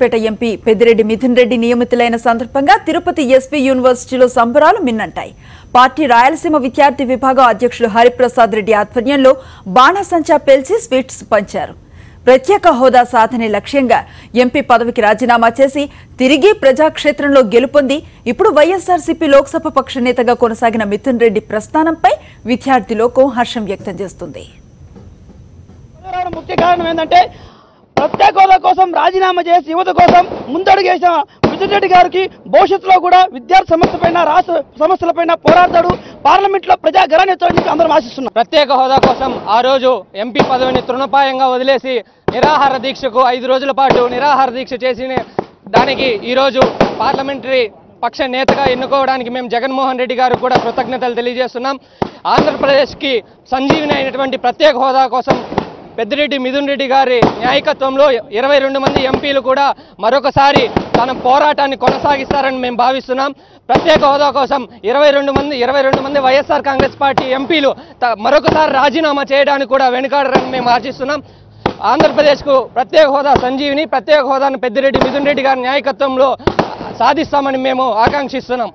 పేట MP Peddireddy Mithun Reddy నియమితులైన సందర్భంగా Tirupati SP యూనివర్సిటీలో సంబరాలు మిన్నంటాయి. పార్టీ రాయలసీమ విద్యార్థి విభాగం అధ్యక్షుడు హరిప్రసాద్ రెడ్డి ఆధ్వర్యంలో బాణాసంచా పేల్చి స్వీట్స్ పంచారు. ప్రత్యేక హోదా సాధనే లక్ష్యంగా ఎంపీ పదవికి రాజీనామా చేసి తిరిగి ప్రజాక్షేత్రంలో గెలుపొంది ఇప్పుడు వైఎస్ఆర్సీపీ లోక్సభ పక్ష నేతగా కొనసాగిన మిథున్ రెడ్డి ప్రస్థానంపై విద్యార్థి లోకం హర్షం వ్యక్తం చేస్తుంది. ముఖ్య కారణం ఏంటంటే ప్రత్యేక హోదా కోసం రాజీనామా చేసి యువత కోసం ముందడుగేసిన విజయరెడ్డి గారికి భవిష్యత్తులో కూడా విద్యార్థి సమస్యపై రాష్ట్ర సమస్యలపైన పోరాడతాడు. పార్లమెంట్లో ప్రజా గరాన్ని అందరం ఆశిస్తున్నాం. ప్రత్యేక హోదా కోసం ఆ రోజు ఎంపీ పదవిని తృణపాయంగా వదిలేసి నిరాహార దీక్షకు ఐదు రోజుల పాటు నిరాహార దీక్ష చేసిన దానికి ఈరోజు పార్లమెంటరీ పక్ష నేతగా ఎన్నుకోవడానికి మేము జగన్మోహన్ రెడ్డి గారు కూడా కృతజ్ఞతలు తెలియజేస్తున్నాం. ఆంధ్రప్రదేశ్కి సంజీవిని అయినటువంటి ప్రత్యేక హోదా కోసం పెద్దిరెడ్డి మిథున్ రెడ్డి గారి నాయకత్వంలో ఇరవై రెండు మంది ఎంపీలు కూడా మరొకసారి తన పోరాటాన్ని కొనసాగిస్తారని మేము భావిస్తున్నాం. ప్రత్యేక హోదా కోసం ఇరవై రెండు మంది ఇరవై రెండు మంది వైఎస్ఆర్ కాంగ్రెస్ పార్టీ ఎంపీలు త- మరొకసారి రాజీనామా చేయడానికి కూడా వెనుకాడరని మేము ఆశిస్తున్నాం. ఆంధ్రప్రదేశ్కు ప్రత్యేక హోదా సంజీవిని ప్రత్యేక హోదాను పెద్దిరెడ్డి మిథున్ రెడ్డి గారి నాయకత్వంలో సాధిస్తామని మేము ఆకాంక్షిస్తున్నాం.